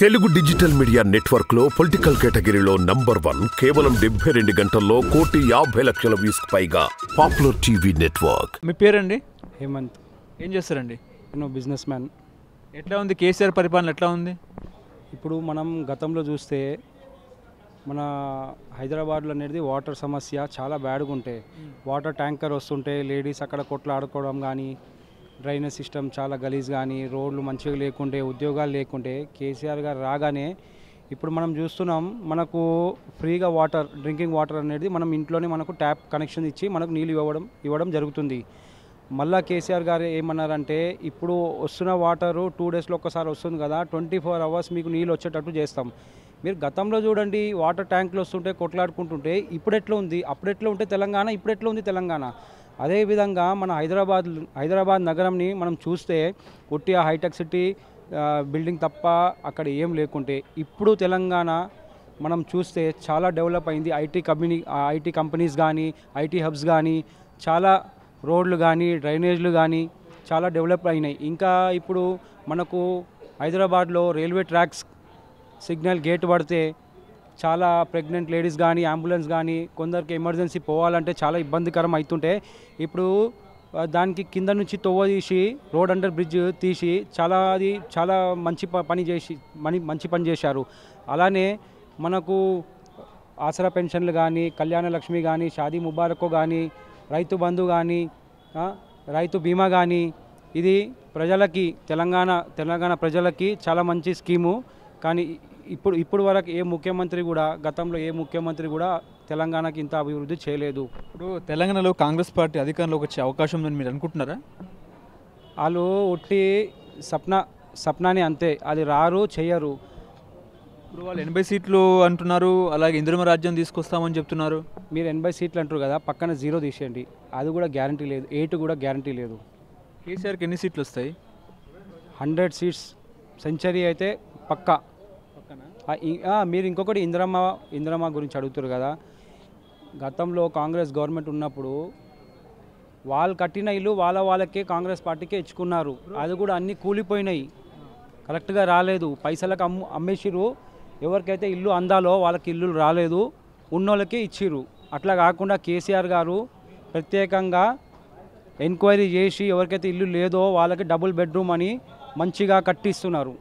Telugu digital media నెట్వర్క్లో political కేటగిరీలో number one కేవలం డెబ్బై రెండు గంటల్లో కోటి యాభై లక్షల వ్యూస్ పైగా పాపులర్ టీవీ నెట్వర్క్. మీ పేరండి? హేమంత్. ఏం చేస్తారండి? నేను బిజినెస్ మ్యాన్. ఎట్లా ఉంది కేసీఆర్ పరిపాలన ఎట్లా ఉంది? ఇప్పుడు మనం గతంలో చూస్తే మన హైదరాబాద్లో అనేది వాటర్ సమస్య చాలా బ్యాడ్గా ఉంటాయి వాటర్ ట్యాంకర్ వస్తుంటే లేడీస్ అక్కడ కొట్లు ఆడుకోవడం కానీ డ్రైనేజ్ సిస్టమ్ చాలా గలీజ్ కానీ రోడ్లు మంచిగా లేకుంటే ఉద్యోగాలు లేకుంటే కేసీఆర్ గారు రాగానే ఇప్పుడు మనం చూస్తున్నాం మనకు ఫ్రీగా వాటర్ డ్రింకింగ్ వాటర్ అనేది మనం ఇంట్లోనే మనకు ట్యాప్ కనెక్షన్ ఇచ్చి మనకు నీళ్ళు ఇవ్వడం ఇవ్వడం జరుగుతుంది. మళ్ళా కేసీఆర్ గారు ఏమన్నారంటే ఇప్పుడు వస్తున్న వాటరు టూ డేస్లో ఒక్కసారి వస్తుంది కదా ట్వంటీ ఫోర్ అవర్స్ మీకు నీళ్ళు వచ్చేటట్టు చేస్తాం. మీరు గతంలో చూడండి వాటర్ ట్యాంకులు వస్తుంటే కొట్లాడుకుంటుంటే ఇప్పుడు ఎట్లా ఉంది? అప్పుడు ఎట్లా ఉంటే తెలంగాణ ఇప్పుడు ఎట్లా ఉంది తెలంగాణ? అదేవిధంగా మన హైదరాబాద్ హైదరాబాద్ నగరంని మనం చూస్తే ఉట్టి ఆ హైటెక్ సిటీ బిల్డింగ్ తప్ప అక్కడ ఏం లేకుంటే ఇప్పుడు తెలంగాణ మనం చూస్తే చాలా డెవలప్ అయింది. ఐటీ కంపెనీ ఐటీ కంపెనీస్ కానీ ఐటీ హబ్స్ కానీ చాలా రోడ్లు కానీ డ్రైనేజ్లు కానీ చాలా డెవలప్ అయినాయి. ఇంకా ఇప్పుడు మనకు హైదరాబాద్లో రైల్వే ట్రాక్స్ సిగ్నల్ గేట్ పడితే చాలా ప్రెగ్నెంట్ లేడీస్ కానీ అంబులెన్స్ కానీ కొందరికి ఎమర్జెన్సీ పోవాలంటే చాలా ఇబ్బందికరం అవుతుంటే ఇప్పుడు దానికి కింద నుంచి తొవ్వ తీసి రోడ్ అండర్ బ్రిడ్జ్ తీసి చాలా అది చాలా మంచి ప- పని చేసి మని మంచి పని చేశారు. అలానే మనకు ఆసరా పెన్షన్లు కానీ కళ్యాణ లక్ష్మి కానీ షాదీ ముబారక్ కానీ రైతు బంధు కానీ రైతు బీమా కానీ ఇది ప్రజలకి తెలంగాణ తెలంగాణ ప్రజలకి చాలా మంచి స్కీము. కానీ ఇప్పుడు ఇప్పుడు వరకు ఏ ముఖ్యమంత్రి కూడా గతంలో ఏ ముఖ్యమంత్రి కూడా తెలంగాణకి ఇంత అభివృద్ధి చేయలేదు. ఇప్పుడు తెలంగాణలో కాంగ్రెస్ పార్టీ అధికారంలోకి వచ్చే అవకాశం ఉందని మీరు అనుకుంటున్నారా? వాళ్ళు ఉట్టి సప్న సప్నాని అంతే అది రారు చెయ్యరు. ఇప్పుడు వాళ్ళు ఎనభై సీట్లు అంటున్నారు అలాగే ఇంద్రమ రాజ్యం తీసుకొస్తామని చెప్తున్నారు. మీరు ఎనభై సీట్లు అంటారు కదా పక్కన జీరో తీసేయండి. అది కూడా గ్యారంటీ లేదు ఎయిట్ కూడా గ్యారంటీ లేదు. కేసీఆర్కి ఎన్ని సీట్లు వస్తాయి? Hundred seats. సెంచరీ అయితే పక్కా. మీరు ఇంకొకటి ఇందిరమ్మ ఇందిరమ్మ గురించి అడుగుతారు కదా. గతంలో కాంగ్రెస్ గవర్నమెంట్ ఉన్నప్పుడు వాళ్ళు కట్టిన ఇల్లు వాళ్ళ వాళ్ళకే కాంగ్రెస్ పార్టీకే ఇచ్చుకున్నారు. అది కూడా అన్నీ కూలిపోయినాయి. కరెక్ట్గా రాలేదు. పైసలకు అమ్ము అమ్మేసిరు ఎవరికైతే ఇల్లు అందాలో వాళ్ళకి ఇల్లు రాలేదు ఉన్నోళ్ళకే ఇచ్చిరు అట్లా కాకుండా కేసీఆర్ గారు ప్రత్యేకంగా ఎంక్వైరీ చేసి ఎవరికైతే ఇల్లు లేదో వాళ్ళకి డబుల్ బెడ్రూమ్ అని మంచిగా కట్టిస్తున్నారు.